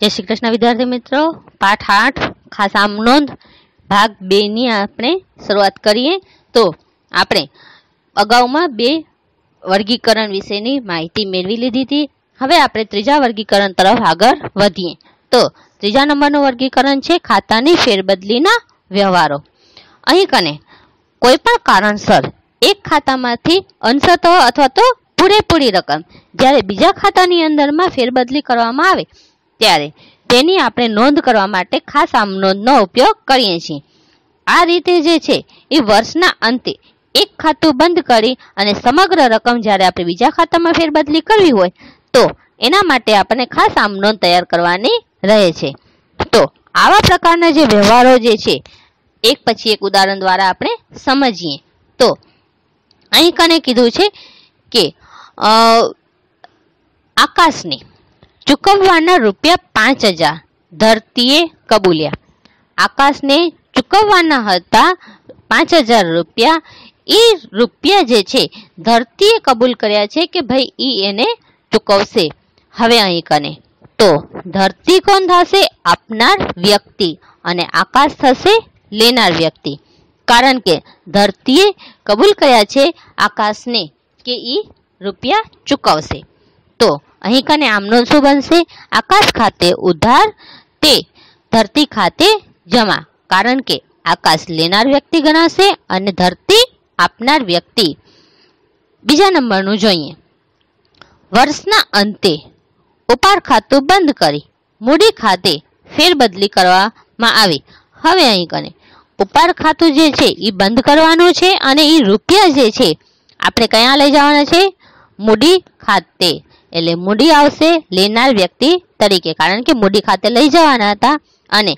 જય શ્રી કૃષ્ણ વિદ્યાર્થી મિત્રો. પાઠ આઠ, ખાસ આમ નોંધ, ભાગ બે ની આપણે શરૂઆત કરીએ. તો આપણે અગાઉમાં બે વર્ગીકરણ વિશેની માહિતી મેળવી લીધી હતી. હવે આપણે ત્રીજા વર્ગીકરણ તરફ આગળ વધીએ. તો ત્રીજા નંબરનું વર્ગીકરણ છે ખાતાની ફેરબદલીના વ્યવહારો. અહીં કને કોઈ પણ કારણસર એક ખાતામાંથી અંશતઃ અથવા તો પૂરેપૂરી રકમ જ્યારે બીજા ખાતાની અંદરમાં ફેરબદલી કરવામાં આવે ત્યારે તેની આપણે નોંધ કરવા માટે ખાસ આમ નોંધનો ઉપયોગ કરીએ છીએ. આ રીતે જે છે, એ વર્ષના અંતે એક ખાતું બંધ કરી અને સમગ્ર રકમ જ્યારે આપણે બીજા ખાતામાં ફેરબદલી કરવી હોય, તો એના માટે આપણને ખાસ આમ નોંધ તૈયાર કરવાની રહે છે. તો આવા પ્રકારના જે વ્યવહારો જે છે, એક પછી એક ઉદાહરણ દ્વારા આપણે સમજીએ. તો અહીં કને કીધું છે કે આકાશની ચૂકવવાના રૂપિયા પાંચ હજાર. ધરતીએ કબૂલ્યા. આકાશને ચૂકવવાના હતા પાંચ હજાર રૂપિયા. એ રૂપિયા જે છે, ધરતીએ કબૂલ કર્યા છે કે ભાઈ ઈ એને ચૂકવશે. હવે અહીં કને. તો ધરતી કોણ થશે? આપનાર વ્યક્તિ અને આકાશ થશે લેનાર વ્યક્તિ. કારણ કે ધરતીએ કબૂલ કર્યા છે આકાશને કે એ રૂપિયા ચૂકવશે. તો અહીં કને આમનો શું બનશે? આકાશ ખાતે ઉધાર, તે ધરતી ખાતે જમા. કારણ કે આકાશ લેનાર વ્યક્તિ ગણાશે અને ધરતી આપનાર વ્યક્તિ. બીજા નંબરનું જોઈએ. વર્ષના અંતે ઉપાડ ખાતું બંધ કરી, મૂડી ખાતે ફેરબદલી કરવામાં આવી. હવે અહીં કને ઉપાડ ખાતું જે છે એ બંધ કરવાનું છે અને એ રૂપિયા જે છે, આપણે કયા લઈ જવાના છે? મૂડી ખાતે. એટલે મૂડી આવશે લેનાર વ્યક્તિ તરીકે. કારણ કે મૂડી ખાતે લઈ જવાના હતા અને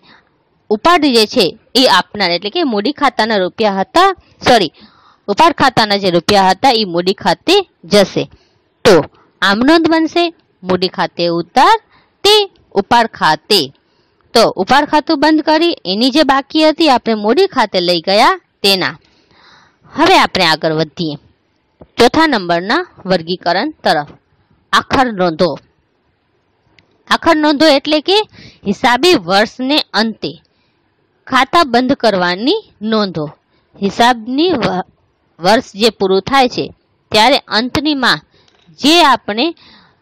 ઉપાડ જે છે એ આપનાર. એટલે કે મૂડી ખાતાના રૂપિયા હતા સોરી ઉપાડ ખાતાના જે રૂપિયા હતા એ મૂડી ખાતે જશે. તો આમ નોંધ બનશે, મૂડી ખાતે ઉતાર તે ઉપાડ ખાતે. તો ઉપાડ ખાતું બંધ કરી, એની જે બાકી હતી આપણે મૂડી ખાતે લઈ ગયા તેના. હવે આપણે આગળ વધીએ. ચોથા નંબરના વર્ગીકરણ તરફ. આખર નોંધો. આખર નોંધો એટલે કે હિસાબી વર્ષને અંતે ખાતા બંધ કરવાની નોંધો. હિસાબની વર્ષ જે પૂરું થાય છે, ત્યારે અંતનીમાં જે આપણે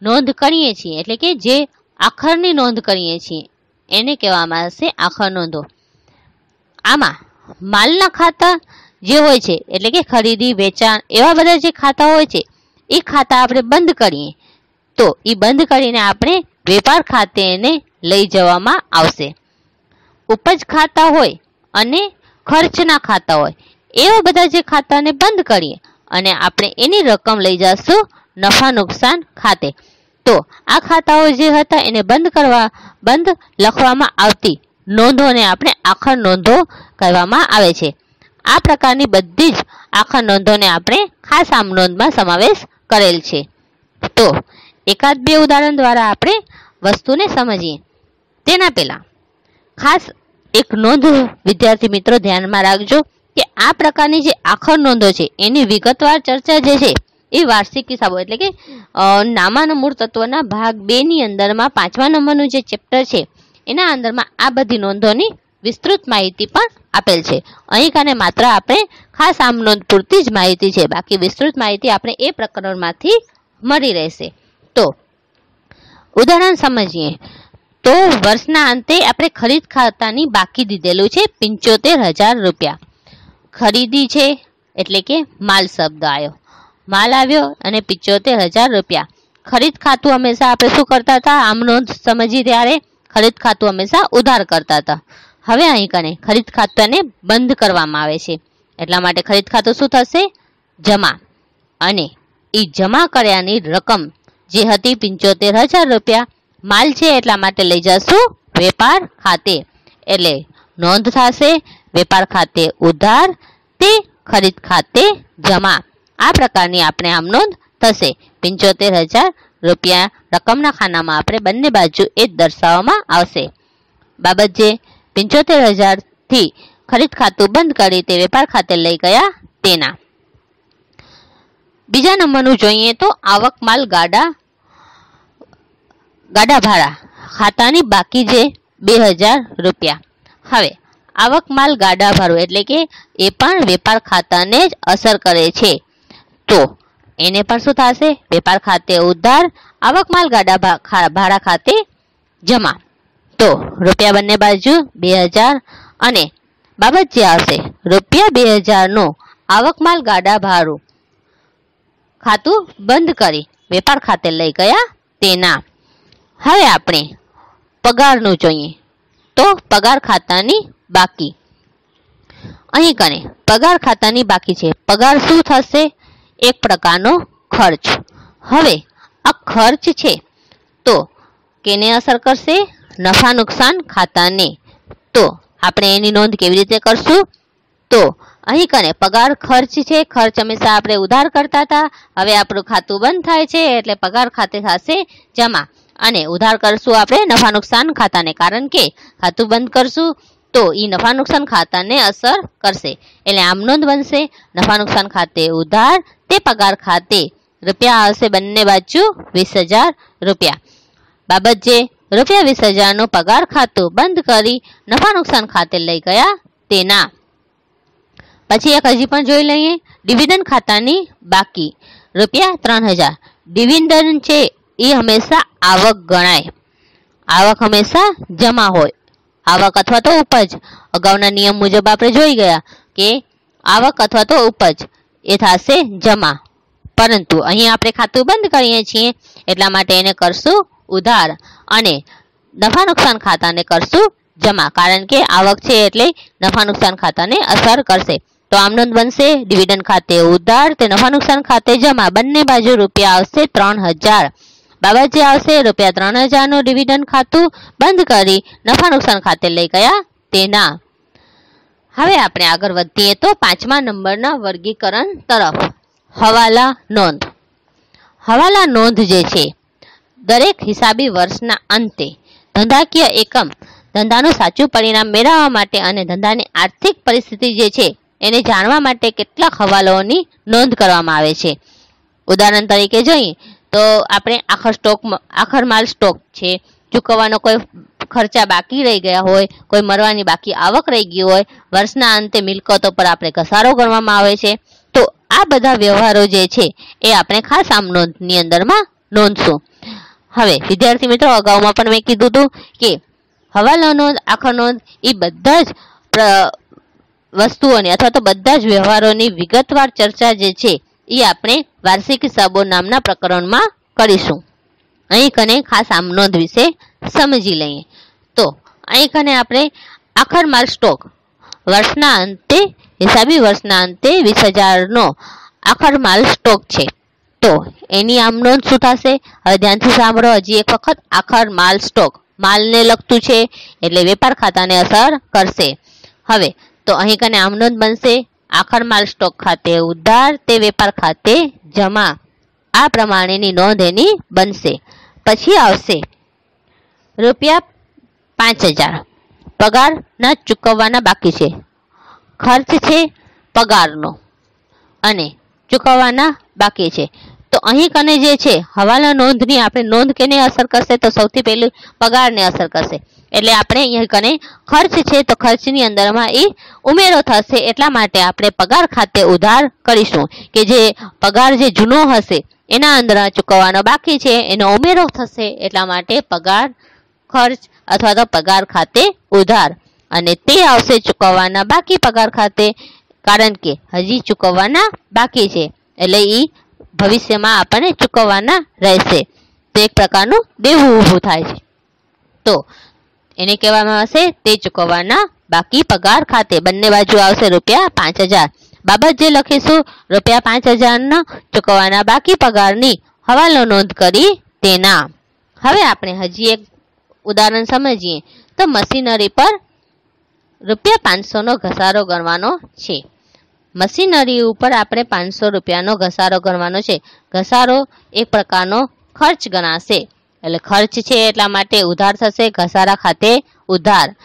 નોંધ કરીએ છીએ, એટલે કે જે આખરની નોંધ કરીએ છીએ, એને કહેવામાં આવશે આખર નોંધો. આમાં માલના ખાતા જે હોય છે, એટલે કે ખરીદી, વેચાણ, એવા બધા જે ખાતા હોય છે, એ ખાતા આપણે બંધ કરીએ. તો એ બંધ કરીને આપણે વેપાર ખાતે એને લઈ જવામાં આવશે. ઉપજ ખાતા હોય અને ખર્ચના ખાતા હોય, એવા બધા જે ખાતાને બંધ કરીએ અને આપણે એની રકમ લઈ જશું નફા નુકસાન ખાતે. તો આ ખાતાઓ જે હતા એને બંધ કરવા, બંધ લખવામાં આવતી નોંધોને આપણે આખર નોંધો કહેવામાં આવે છે. આ પ્રકારની બધી જ આખર નોંધોને આપણે ખાસ આમ નોંધમાં સમાવેશ કરેલ છે. તો એકાદ બે ઉદાહરણ દ્વારા આપણે વસ્તુને સમજીએ. તેના પહેલા, ખાસ એક નોંધ વિદ્યાર્થી મિત્રો ધ્યાનમાં રાખજો કે આ પ્રકારની જે આખર નોંધો છે, એની વિગતવાર ચર્ચા જે છે, એ વાર્ષિક હિસાબો એટલે કે નામાના મૂળ તત્વના ભાગ બેની અંદરમાં પાંચમા નંબરનું જે ચેપ્ટર છે, એના અંદરમાં આ બધી નોંધોની વિસ્તૃત માહિતી પણ આપેલ છે. અહીં કાને માત્ર આપણે ખાસ આમ નોંધ પૂરતી જ માહિતી છે, બાકી વિસ્તૃત માહિતી આપણે એ પ્રકરણમાંથી મળી રહેશે. તો ઉદાહરણ સમજીએ. તો વર્ષના અંતે આપણે ખરીદ ખાતાની બાકી દીધેલું છે પંચોતેર હજાર રૂપિયા. ખરીદી છે એટલે કે માલ શબ્દ આવ્યો. માલ આવ્યો અને પિચોતેર હજાર રૂપિયા. ખરીદ ખાતું હંમેશા આપણે શું કરતા હતા? આમ નોંધ સમજી ત્યારે ખરીદ ખાતું હંમેશા ઉધાર કરતા હતા. હવે અહીં કને, ખરીદ ખાતાને બંધ કરવામાં આવે છે. એટલા માટે ખરીદ ખાતું શું થશે? જમા. અને એ જમા કર્યાની રકમ જે હતી પંચોતેર હજાર રૂપિયા. માલ છે એટલા માટે લઈ જશું વેપાર ખાતે. એટલે નોંધ થશે વેપાર ખાતે ઉધાર, તે ખરીદ ખાતે જમા. આ પ્રકારની આપણે આમ નોંધ થશે. પંચોતેર હજાર રૂપિયા રકમના ખાનામાં આપણે બંને બાજુ એ જ દર્શાવવામાં આવશે. બાબત જે, પંચોતેર હજારથી ખરીદ ખાતું બંધ કરી તે વેપાર ખાતે લઈ ગયા તેના. બીજા નંબરનું જોઈએ તો આવક માલ ગાડા ગાડા ભાડા. ખાતાની બાકી છે બે હજાર રૂપિયા. હવે, આવક માલ ગાડા ભાડું એટલે કે એ પણ વેપાર ખાતાને જ અસર કરે છે. તો, એને પણ શું થશે? વેપાર ખાતે ઉધાર, આવક માલ ગાડા ભાડા ખાતે જમા. તો, રૂપિયા બંને બાજુ બે હજાર અને બાબત જે આવશે? રૂપિયા બે હજારનું આવકમાલ ગાડા ભાડું ખાતું બંધ કરી વેપાર ખાતે લઈ ગયા તેના. હવે આપણે પગારનું જોઈએ. તો પગાર ખાતાની બાકી. અહીં કને, પગાર ખાતાની બાકી છે. પગાર શું થશે? એક પ્રકારનો ખર્ચ. હવે આ ખર્ચ છે. તો કેને અસર કરશે? નફા નુકસાન ખાતાને. તો આપણે એની નોંધ કેવી રીતે કરશું? તો અહીં કને, પગાર ખર્ચ છે. ખર્ચ હંમેશા આપણે ઉધાર કરતા હતા. હવે આપણું ખાતું બંધ થાય છે. એટલે પગાર ખાતે થશે જમા. અને ઉધાર કરશું આપણે નફા નુકસાન ખાતાને. કારણ કે ખાતું બંધ કરશું તો એ નફા નુકસાન ખાતાને અસર કરશે. એટલે આમ નોંધ બનશે નફા નુકસાન ખાતે ઉધાર, તે પગાર ખાતે રૂપિયા આવશે બંને બાજુ વીસ હજાર રૂપિયા. બાબત જે રૂપિયા વીસ હજારનું પગાર ખાતું બંધ કરી નફા નુકસાન ખાતે લઈ ગયા તેના. પછી એક હજી પણ જોઈ લઈએ. ડિવિડન્ડ ખાતાની બાકી. રૂપિયા ત્રણ હજાર. ડિવિડન્ડ છે એ હંમેશા આવક ગણાય. આવક હંમેશા જમા હોય. આવક અથવા તો ઉપજ. અગાઉના નિયમ મુજબ આપણે જોઈ ગયા કે આવક અથવા તો ઉપજ એ થશે જમા. પરંતુ અહીં આપણે ખાતું બંધ કરીએ છીએ એટલા માટે એને કરશું ઉધાર અને નફા નુકસાન ખાતાને કરશું જમા. કારણ કે આવક છે એટલે નફા નુકસાન ખાતાને અસર કરશે. તો આમ નોંધ બનશે ડિવિડન્ડ ખાતે ઉધાર, તે નફા નુકસાન ખાતે જમા. બંને બાજુ રૂપિયા આવશે ત્રણ હજાર. બાબત જે આવશે, રૂપિયા ત્રણ હજારનું ડિવિડન્ડ ખાતું બંધ કરી નફા નુકસાન ખાતે લઈ ગયા તેના. હવે આપણે આગળ વધીએ તો પાંચમા નંબરના વર્ગીકરણ તરફ. હવાલા નોંધ. હવાલા નોંધ જે છે, દરેક હિસાબી વર્ષના અંતે ધંધાકીય એકમ ધંધાનું સાચું પરિણામ મેળવવા માટે અને ધંધાની આર્થિક પરિસ્થિતિ જે છે, એને જાણવા માટે કેટલાક હવાલાઓની નોંધ કરવામાં આવે છે. ઉદાહરણ તરીકે જોઈએ તો આપણે આખર સ્ટોક આખર માલ સ્ટોક છે. ચૂકવવાનો કોઈ ખર્ચા બાકી રહી ગયા હોય, કોઈ મરવાની બાકી આવક રહી ગઈ હોય, વર્ષના અંતે મિલકતો પર આપણે ઘસારો ગણવામાં આવે છે. તો આ બધા વ્યવહારો જે છે, એ આપણે ખાસ આમ નોંધની અંદરમાં નોંધશું. હવે, વિદ્યાર્થી મિત્રો, અગાઉમાં પણ મેં કીધું હતું કે હવાલો નોંધ આખર નોંધ એ બધા જ વસ્તુઓની અથવા તો બધા જ વ્યવહારોની વિગતવાર ચર્ચા જે છે એ આપણે વાર્ષિક હિસાબો નામના પ્રકરણમાં કરીશું. અહીં કને ખાસ આમ નોંધ વિશે સમજી લઈએ. તો, અહીં કને આપણે આખર માલ સ્ટોક વર્ષના અંતે, હિસાબી વર્ષના અંતે વીસ હજારનો આખર માલ સ્ટોક છે. તો, એની આમ નોંધ શું થશે? હવે ધ્યાનથી સાંભળો, હજી એક વખત આખર માલ સ્ટોક માલને લગતું છે, એટલે વેપાર ખાતાને અસર કરશે. હવે, તો અહીં કને આમ નોંધ બનશે. આખર માલ સ્ટોક ખાતે ઉધાર તે વેપાર ખાતે જમા. આ પ્રમાણેની નોંધ એની બનશે. પછી આવશે. રૂપિયા પાંચ હજાર. પગારના ચૂકવવાના બાકી છે. ખર્ચ છે પગારનો. અને ચૂકવવાના બાકી છે. તો અહીં કને જે છે હવાલા નોંધની આપણે નોંધ કેને અસર કરશે? તો સૌથી પહેલું પગારને અસર કરશે. એટલે આપણે અહીં કને ખર્ચ છે, તો ખર્ચની અંદરમાં એ ઉમેરો થશે. એટલા માટે આપણે પગાર ખાતે ઉધાર કરીશું કે જે પગાર જે જૂનો હશે, એના અંદર ચૂકવવાનો બાકી છે, એનો ઉમેરો થશે. એટલા માટે પગાર ખર્ચ અથવા તો પગાર ખાતે ઉધાર. અને તે આવશે ચૂકવવાના બાકી પગાર ખાતે, કારણ કે હજી ચૂકવવાના બાકી છે. એટલે એ ભવિષ્યમાં આપણને ચૂકવવાના રહેશે. તો એક પ્રકારનું દેવું ઊભું થાય છે. તો એને કહેવામાં આવશે તે ચૂકવવાના બાકી પગાર ખાતે. બંને બાજુ આવશે રૂપિયા પાંચ હજાર. બાબત જે લખીશું, રૂપિયા પાંચ હજારના ચૂકવવાના બાકી પગારની હવાલો નોંધ કરી તેના. હવે આપણે હજી એક ઉદાહરણ સમજીએ. તો મશીનરી પર રૂપિયા પાંચસોનો ઘસારો ગણવાનો છે. મશીનરી ઉપર આપણે પાંચસો રૂપિયાનો ઘસારો ગણવાનો છે. ઘસારો એક પ્રકારનો ખર્ચ ગણાશે. એટલે ખર્ચ છે એટલા માટે ઉધાર થશે, ઘસારા ખાતે ઉધાર.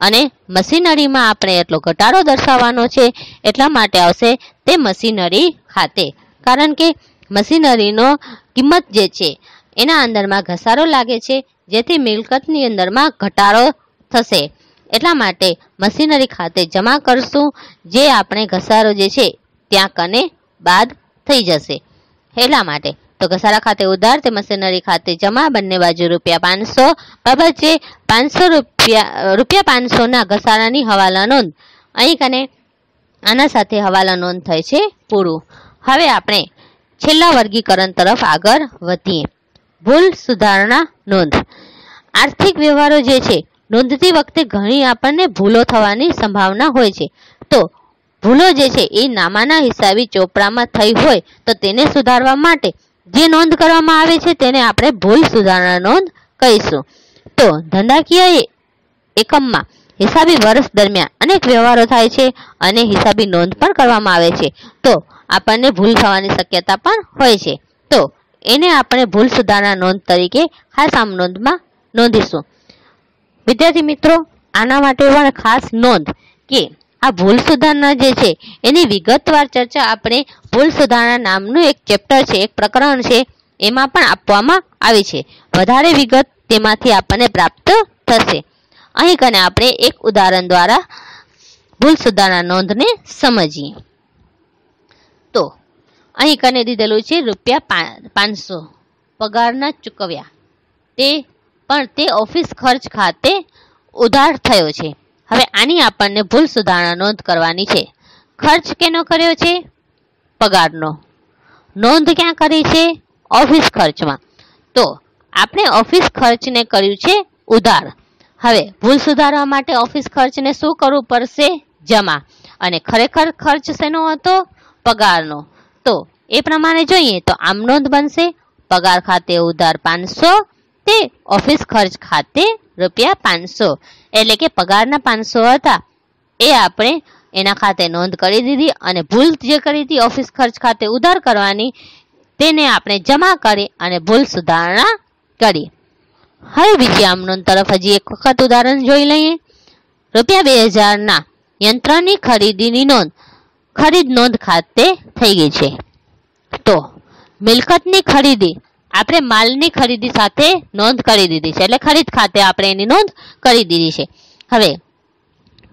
અને મશીનરીમાં આપણે એટલો ઘટાડો દર્શાવવાનો છે, એટલા માટે આવશે તે મશીનરી ખાતે. કારણ કે મશીનરીનો કિંમત જે છે, એના અંદરમાં ઘસારો લાગે છે, જેથી મિલકતની અંદરમાં ઘટાડો થશે. એટલા માટે મશીનરી ખાતે જમા કરશું, જે આપણે ઘસારો જે છે, ત્યાં કને બાદ થઈ જશે. એટલા માટે તો ઘસારા ખાતે ઉધાર તે મશીનરી ખાતે જમા બંને બાજુ રૂપિયા પાંચસો, બાબત છે પાંચસો રૂપિયા રૂપિયા પાંચસોના ઘસારાની હવાલા નોંધ. અહીં કને આના સાથે હવાલા નોંધ થાય છે પૂરું. હવે આપણે છેલ્લા વર્ગીકરણ તરફ આગળ વધીએ. ભૂલ સુધારણા નોંધ. આર્થિક વ્યવહારો જે છે નોંધતી વખતે ઘણી આપણને ભૂલો થવાની સંભાવના હોય છે. તો ભૂલો જે છે એ નામાના હિસાબી ચોપડામાં થઈ હોય તો તેને સુધારવા માટે જે નોંધ કરવામાં આવે છે તેને આપણે ભૂલ સુધારણા નોંધ કહીશું. તો ધંધાકીય એકમમાં હિસાબી વર્ષ દરમિયાન અનેક વ્યવહારો થાય છે અને હિસાબી નોંધ પણ કરવામાં આવે છે. તો આપણને ભૂલ થવાની શક્યતા પણ હોય છે. તો એને આપણે ભૂલ સુધારણા નોંધ તરીકે ખાસ આમ નોંધમાં નોંધીશું. વિદ્યાર્થી મિત્રો, આના માટે પણ ખાસ નોંધ કે આ ભૂલ સુધારણા જે છે, એની વિગતવાર ચર્ચા આપણે ભૂલ સુધારણા નામનું એક ચેપ્ટર છે, એક પ્રકરણ છે, એમાં પણ આપવામાં આવી છે. વધારે વિગત તેમાંથી આપણને પ્રાપ્ત થશે. અહીં કને આપણે એક ઉદાહરણ દ્વારા ભૂલ સુધારણા નોંધને સમજીએ. તો, અહીં કને દીધેલું છે, રૂપિયા પાંચસો. પગારના ચૂકવ્યા. તે પણ તે ઓફિસ ખર્ચ ખાતે ઉધાર થયો છે. હવે આની આપણને ભૂલ સુધારણા નોંધ કરવાની છે. ખર્ચ કેનો કર્યો છે? પગારનો. નોંધ ક્યાં કરી છે? ઓફિસ ખર્ચમાં. તો આપણે ઓફિસ ખર્ચને કર્યું છે ઉધાર. હવે ભૂલ સુધારવા માટે ઓફિસ ખર્ચને શું કરવું પડશે? જમા. અને ખરેખર ખર્ચ શેનો હતો? પગારનો. તો એ પ્રમાણે જોઈએ તો આમ નોંધ બનશે. પગાર ખાતે ઉધાર પાંચસો તે ઓફિસ ખર્ચ ખાતે રૂપિયા પાંચસો. એટલે કે પગારના પાંચસો હતા. એ આપણે એના ખાતે નોંધ કરી દીધી અને ભૂલ જે કરી હતી ઓફિસ ખર્ચ ખાતે ઉધાર કરવાની, તેને આપણે જમા કરી અને ભૂલ સુધારણા કરી. હવે બીજી આમ નોંધ તરફ હજી એક વખત ઉદાહરણ જોઈ લઈએ. રૂપિયા બે હજારના યંત્રની ખરીદીની નોંધ. ખરીદ નોંધ ખાતે થઈ ગઈ છે. તો, મિલકતની ખરીદી. આપણે માલની ખરીદી સાથે નોંધ કરી દીધી છે. એટલે ખરીદ ખાતે આપણે એની નોંધ કરી દીધી છે. હવે,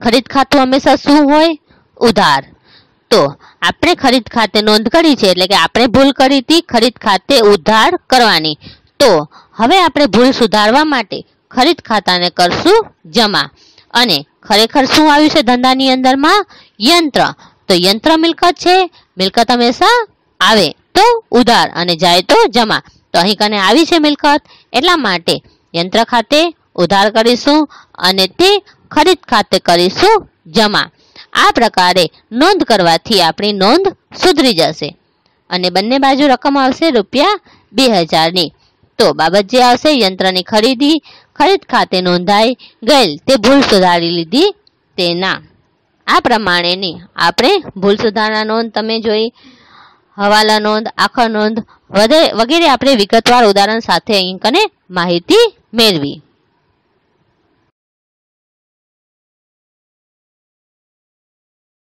ખરીદ ખાતું હંમેશા શું હોય? ઉધાર. તો, આપણે ખરીદ ખાતે નોંધ કરી છે, એટલે કે આપણે ભૂલ કરી હતી, ખરીદ ખાતે ઉધાર કરવાની. તો, હવે આપણે ભૂલ સુધારવા માટે ખરીદ ખાતાને કરશું જમા. અને ખરેખર શું આવ્યું છે ધંધાની અંદરમાં? યંત્ર. તો યંત્ર મિલકત છે. મિલકત હંમેશા આવે તો ઉધાર અને જાય તો જમા. તો અહીં કને આવી છે મિલકત એટલા માટે યંત્ર ખાતે ઉધાર કરીશું અને તે ખરીદ ખાતે કરીશું જમા. આ પ્રકારે નોંધ કરવાથી આપણી નોંધ સુધરી જશે અને બંને બાજુ રકમ આવશે રૂપિયા બે હજારની. તો બાબત જે આવશે, યંત્રની ખરીદી ખરીદ ખાતે નોંધાઈ ગયેલ તે ભૂલ સુધારી લીધી તેના. આ પ્રમાણેની આપણે ભૂલ સુધારણા નોંધ તમે જોઈ હવાલા નોંધ આખર નોંધ વગેરે આપણે વિગતવાર ઉદાહરણ સાથે અહીં કને માહિતી મેળવી.